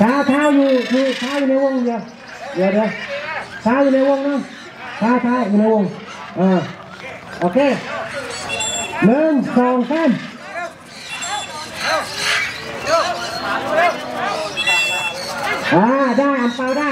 ท้าเท้าอยู่อยู่เท้าอยู่ในวงเดียวเดี๋ยวเดี๋ยวเท้าอยู่ในวงนะเท้าเท้าอยู่ในวงอ่าโอเคหนึ่งสองสามอ่าได้อันเปาได้